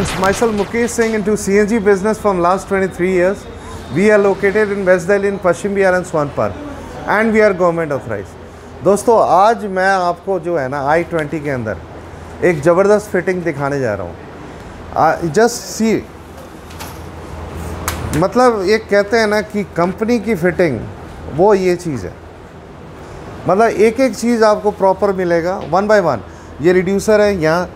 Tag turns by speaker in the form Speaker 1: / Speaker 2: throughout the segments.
Speaker 1: Myself Mukesh Singh into CNG business from last 23 years. We are located in West Delhi in Bihar and Swan Park and we are government authorized. दोस्तों आज मैं आपको जो है ना आई twenty के अंदर एक ज़बरदस्त फिटिंग दिखाने जा रहा हूँ जस्ट सी मतलब ये कहते हैं ना कि कंपनी की फिटिंग वो ये चीज़ है मतलब एक एक चीज़ आपको प्रॉपर मिलेगा वन बाय वन ये रिड्यूसर है यहाँ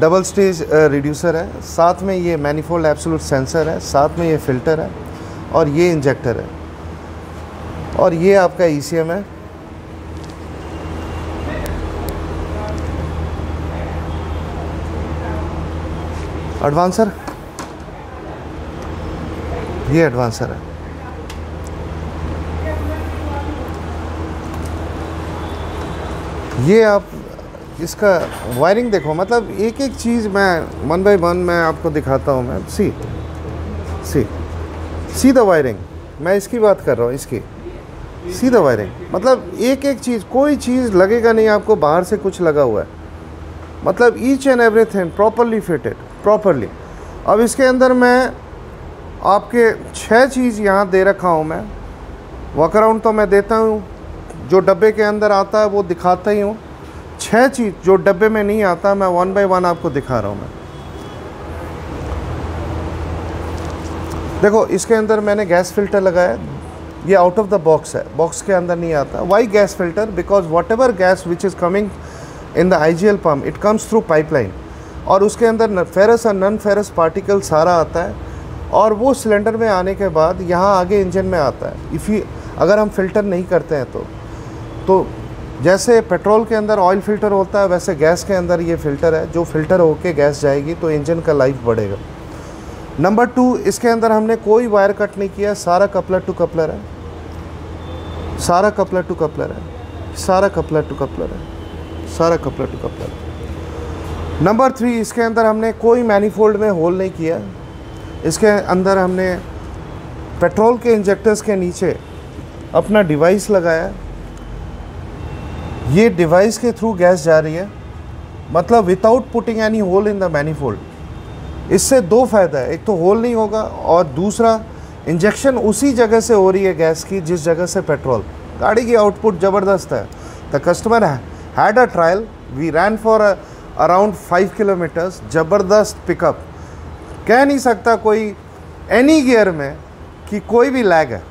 Speaker 1: डबल स्टेज रिड्यूसर है। साथ में ये मैनिफोल्ड एब्सोलूट सेंसर है। साथ में ये फ़िल्टर है और ये इंजेक्टर है। और ये आपका ईसीएम है। एडवांसर ये एडवांसर है। ये आप इसका वायरिंग देखो मतलब एक एक चीज़ मैं वन बाई वन मैं आपको दिखाता हूँ मैं। सी सी सी द वायरिंग मैं इसकी बात कर रहा हूँ, इसकी। सी द वायरिंग मतलब एक एक चीज़, कोई चीज़ लगेगा नहीं, आपको बाहर से कुछ लगा हुआ है। मतलब each and everything properly fitted properly अब इसके अंदर मैं आपके छः चीज़ यहाँ दे रखा हूँ मैं। वर्क अराउंड तो मैं देता हूँ। जो डब्बे के अंदर आता है, वो दिखाता ही हूँ। छः चीज़ जो डब्बे में नहीं आता, मैं वन बाय वन आपको दिखा रहा हूँ मैं। देखो, इसके अंदर मैंने गैस फ़िल्टर लगाया, ये आउट ऑफ़ द बॉक्स है बॉक्स के अंदर नहीं आता। Why gas filter? Because whatever gas which is coming in the I G L pump it comes through pipeline और उसके अंदर फेरस और नन फेरस पार्टिकल सारा आता है। और वो सिलेंडर में आने के बाद यहाँ आगे इंजन में आता है। इफ़ अगर हम फ़िल्टर नहीं करते हैं तो तो जैसे पेट्रोल के अंदर ऑयल फ़िल्टर होता है, वैसे गैस के अंदर ये फ़िल्टर है। जो फ़िल्टर होके गैस जाएगी तो इंजन का लाइफ बढ़ेगा। नंबर टू इसके अंदर हमने कोई वायर कट नहीं किया। सारा कपलर टू कपलर है। सारा कपलर टू कपलर है। सारा कपलर टू कपलर है। सारा coupler to coupler number three इसके अंदर हमने कोई मैनीफोल्ड में होल नहीं किया। इसके अंदर हमने पेट्रोल के इंजेक्टर्स के नीचे अपना डिवाइस लगाया। ये डिवाइस के थ्रू गैस जा रही है। मतलब without putting any hole in the manifold इससे दो फ़ायदा है। एक तो होल नहीं होगा और दूसरा इंजेक्शन उसी जगह से हो रही है गैस की, जिस जगह से पेट्रोल गाड़ी की आउटपुट ज़बरदस्त है। The customer had a trial we ran for around five kilometres ज़बरदस्त पिकअप कह नहीं सकता कोई एनी गियर में कि कोई भी लैग है।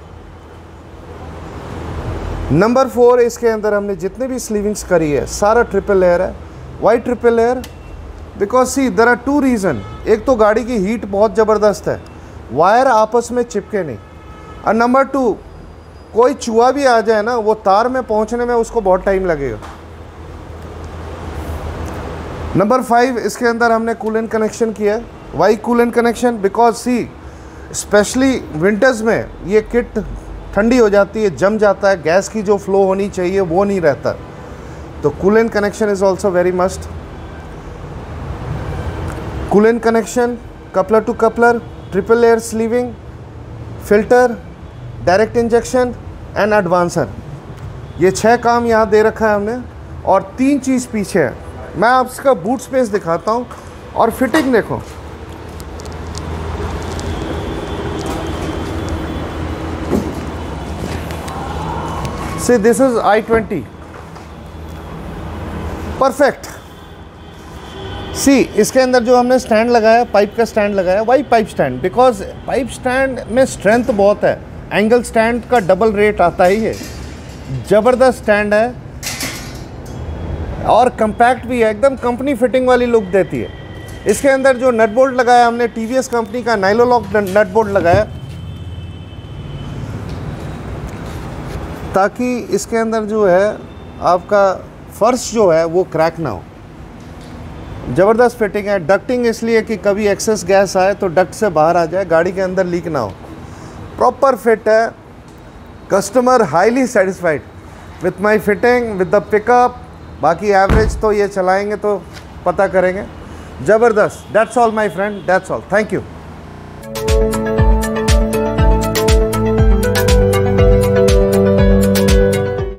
Speaker 1: नंबर फोर इसके अंदर हमने जितने भी स्लीविंग्स करी है, सारा ट्रिपल लेयर है। Why triple layer because see there are two reason एक तो गाड़ी की हीट बहुत ज़बरदस्त है। वायर आपस में चिपके नहीं। और नंबर टू कोई चूहा भी आ जाए ना, वो तार में पहुँचने में उसको बहुत टाइम लगेगा। नंबर फाइव इसके अंदर हमने कूलेंट कनेक्शन किया है। Why coolant connection because see specially winters में ये किट ठंडी हो जाती है, जम जाता है, गैस की जो फ्लो होनी चाहिए, वो नहीं रहता। तो coolant connection is also very must coolant connection coupler to coupler triple layer sleeving filter direct injection and advancer ये छः काम यहाँ दे रखा है हमने और तीन चीज़ पीछे है। मैं आपका बूट स्पेस दिखाता हूँ और फिटिंग देखो। This is I twenty perfect see इसके अंदर जो हमने स्टैंड लगाया पाइप का स्टैंड लगाया why pipe stand because pipe stand में स्ट्रेंथ बहुत है. एंगल स्टैंड का डबल रेट आता ही है. ज़बरदस्त स्टैंड है. और कंपैक्ट भी है. एकदम कंपनी फिटिंग वाली लुक देती है. इसके अंदर जो नट बोल्ट लगाया हमने टी कंपनी का नाइलोलॉक नट बोल्ट लगाया ताकि इसके अंदर जो है, आपका फर्श जो है, वो क्रैक ना हो। ज़बरदस्त फिटिंग है। डक्टिंग इसलिए कि कभी एक्सेस गैस आए तो डक्ट से बाहर आ जाए, गाड़ी के अंदर लीक ना हो। प्रॉपर फिट है। Customer highly satisfied with my fitting with the pickup बाकी एवरेज तो ये चलाएँगे तो पता करेंगे। ज़बरदस्त। That's all my friend that's all thank you